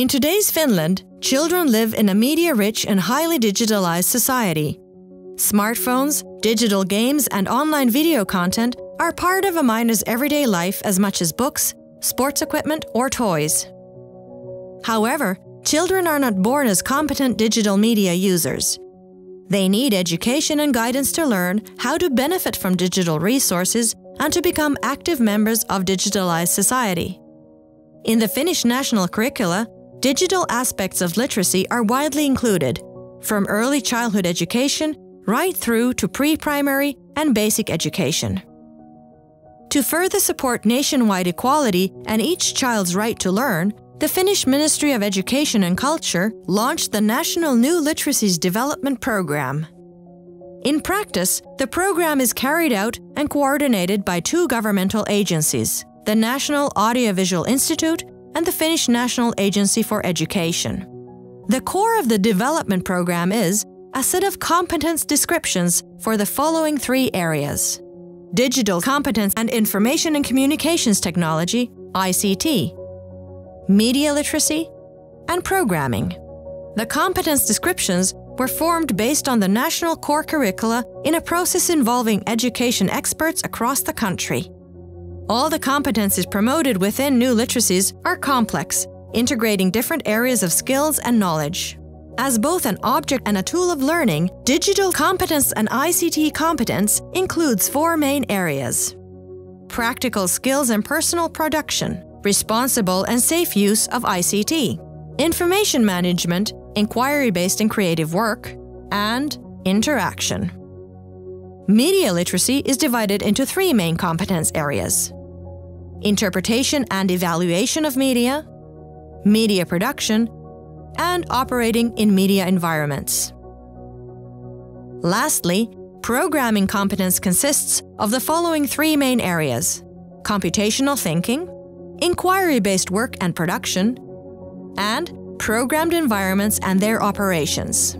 In today's Finland, children live in a media rich and highly digitalized society. Smartphones, digital games, and online video content are part of a minor's everyday life as much as books, sports equipment, or toys. However, children are not born as competent digital media users. They need education and guidance to learn how to benefit from digital resources and to become active members of digitalized society. In the Finnish national curricula, digital aspects of literacy are widely included, from early childhood education right through to pre primary and basic education. To further support nationwide equality and each child's right to learn, the Finnish Ministry of Education and Culture launched the National New Literacies Development Program. In practice, the program is carried out and coordinated by two governmental agencies the National Audiovisual Institute and the Finnish National Agency for Education. The core of the development program is a set of competence descriptions for the following three areas digital competence and information and communications technology, ICT, media literacy, and programming. The competence descriptions were formed based on the national core curricula in a process involving education experts across the country. All the competencies promoted within new literacies are complex, integrating different areas of skills and knowledge. As both an object and a tool of learning, digital competence and ICT competence includes four main areas practical skills and personal production, responsible and safe use of ICT, information management, inquiry based and creative work, and interaction. Media literacy is divided into three main competence areas interpretation and evaluation of media, media production, and operating in media environments. Lastly, programming competence consists of the following three main areas computational thinking, inquiry based work and production, and programmed environments and their operations.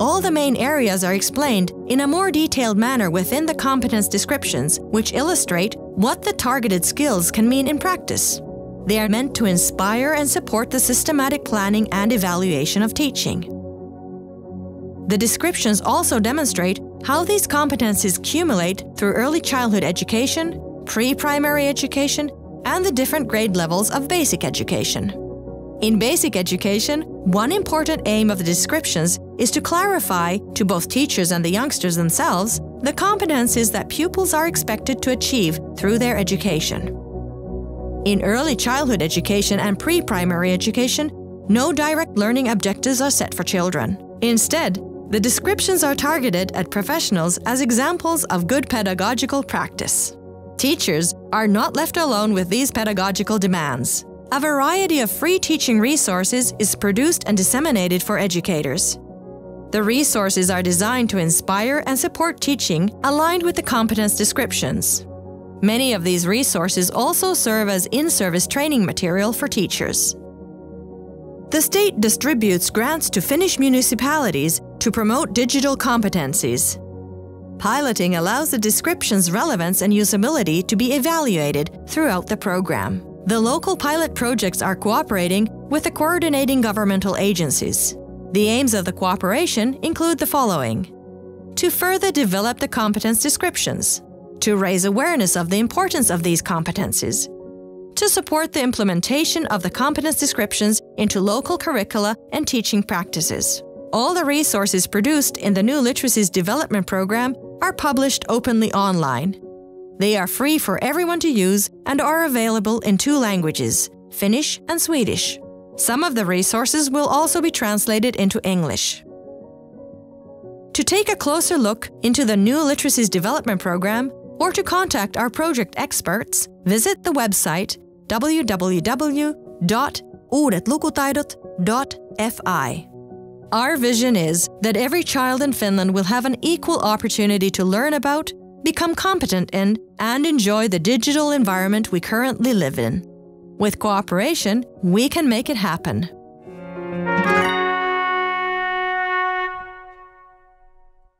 All the main areas are explained in a more detailed manner within the competence descriptions, which illustrate what the targeted skills can mean in practice. They are meant to inspire and support the systematic planning and evaluation of teaching. The descriptions also demonstrate how these competencies accumulate through early childhood education, pre primary education, and the different grade levels of basic education. In basic education, one important aim of the descriptions is to clarify to both teachers and the youngsters themselves the competencies that pupils are expected to achieve through their education. In early childhood education and pre primary education, no direct learning objectives are set for children. Instead, the descriptions are targeted at professionals as examples of good pedagogical practice. Teachers are not left alone with these pedagogical demands. A variety of free teaching resources is produced and disseminated for educators. The resources are designed to inspire and support teaching aligned with the competence descriptions. Many of these resources also serve as in service training material for teachers. The state distributes grants to Finnish municipalities to promote digital competencies. Piloting allows the description's relevance and usability to be evaluated throughout the program. The local pilot projects are cooperating with the coordinating governmental agencies. The aims of the cooperation include the following to further develop the competence descriptions, to raise awareness of the importance of these competencies, to support the implementation of the competence descriptions into local curricula and teaching practices. All the resources produced in the New Literacies Development Program are published openly online. They are free for everyone to use and are available in two languages, Finnish and Swedish. Some of the resources will also be translated into English. To take a closer look into the New Literacies Development Program or to contact our project experts, visit the website www.uudetlukutaidot.fi. Our vision is that every child in Finland will have an equal opportunity to learn about, become competent in, and enjoy the digital environment we currently live in. With cooperation, we can make it happen.